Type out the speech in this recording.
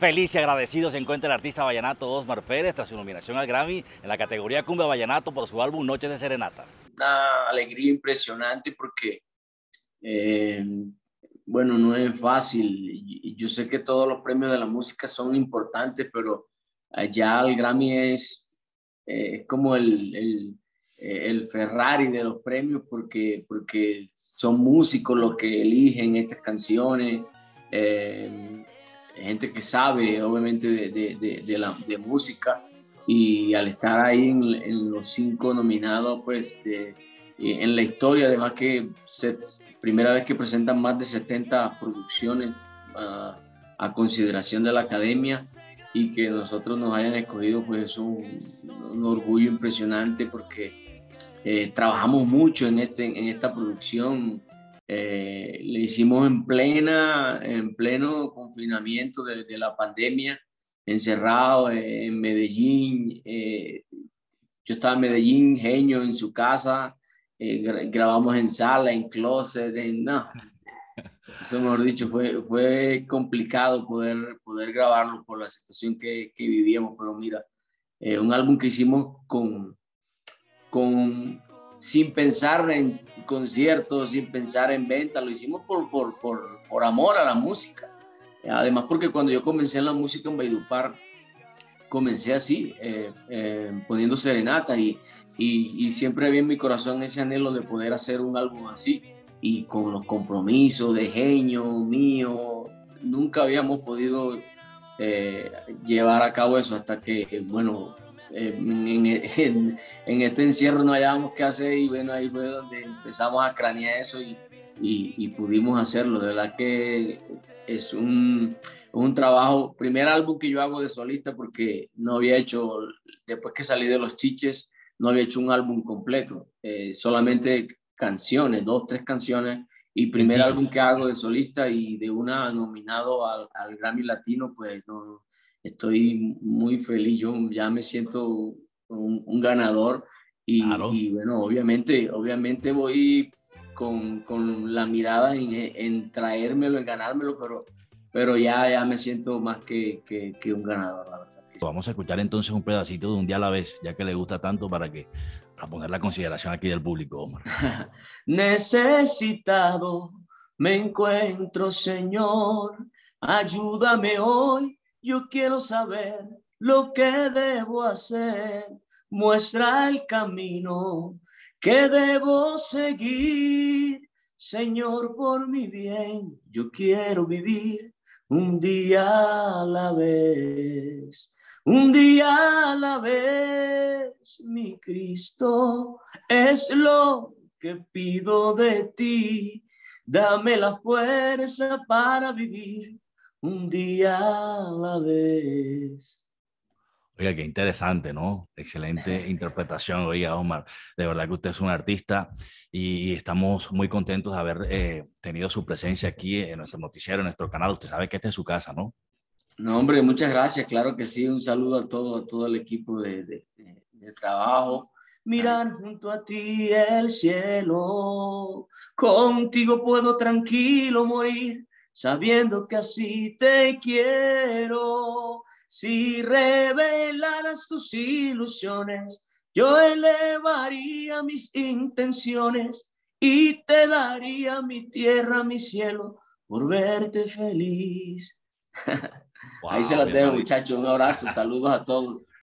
Feliz y agradecido se encuentra el artista vallenato Osmar Pérez tras su nominación al Grammy en la categoría Cumbia Vallenato por su álbum Noches de Serenata. Una alegría impresionante porque, eh, bueno, no es fácil. Yo sé que todos los premios de la música son importantes, pero ya el Grammy es eh, como el, el, el, Ferrari de los premios porque, porque son músicos los que eligen estas canciones. Eh, gente que sabe obviamente de, de, de, la, de música. Y al estar ahí en, los cinco nominados, pues en la historia, además que se, primera vez que presentan más de 70 producciones a, a, consideración de la academia y que nosotros nos hayan escogido, pues es un, un orgullo impresionante porque eh, trabajamos mucho en, este, en esta producción eh, le hicimos en, plena, en pleno confinamiento de, la pandemia, encerrado en Medellín. Eh, yo estaba en Medellín, genio en su casa, eh, grabamos en sala, en closet, en, no. Eso mejor dicho, fue, fue complicado poder, poder grabarlo por la situación que, que vivíamos, pero mira, un álbum que hicimos con, con, sin pensar en conciertos, sin pensar en venta, lo hicimos por, por, por, por amor a la música. Además, porque cuando yo comencé en la música en Baidupar, comencé así, eh, eh, poniendo serenata y, y, y, siempre había en mi corazón ese anhelo de poder hacer un álbum así y con los compromisos de genio mío, nunca habíamos podido eh, llevar a cabo eso hasta que, bueno, en, este encierro no hallábamos qué hacer y bueno, ahí fue donde empezamos a cranear eso y, y, pudimos hacerlo. De verdad que es un, un, trabajo, primer álbum que yo hago de solista porque no había hecho, después que salí de los chiches, no había hecho un álbum completo, eh, solamente canciones, dos, tres canciones. Y primer álbum que hago de solista y de una nominado al, al Grammy Latino, pues no, estoy muy feliz, yo ya me siento un, ganador y, y, bueno, obviamente, obviamente voy con, con la mirada en, en, traérmelo, en ganármelo, pero, pero ya, ya me siento más que, que, que un ganador, la verdad. Vamos a escuchar entonces un pedacito de un día a la vez, ya que le gusta tanto para que a poner la consideración aquí del público, Omar. Necesitado me encuentro, Señor, ayúdame hoy yo quiero saber lo que debo hacer. Muestra el camino que debo seguir. Señor, por mi bien, yo quiero vivir un día a la vez. Un día a la vez, mi Cristo, es lo que pido de ti. Dame la fuerza para vivir un día a la vez. Oiga, qué interesante, ¿no? Excelente interpretación, oiga, Omar. De verdad que usted es un artista y estamos muy contentos de haber eh, tenido su presencia aquí en nuestro noticiero, en nuestro canal. Usted sabe que esta es su casa, ¿no? No, hombre, muchas gracias. Claro que sí. Un saludo a todo, a todo el equipo de, de, de trabajo. Mirar junto a ti el cielo. Contigo puedo tranquilo morir sabiendo que así te quiero. Si revelaras tus ilusiones, yo elevaría mis intenciones y te daría mi tierra, mi cielo, por verte feliz. Ahí se las dejo, muchachos. Un abrazo, saludos a todos.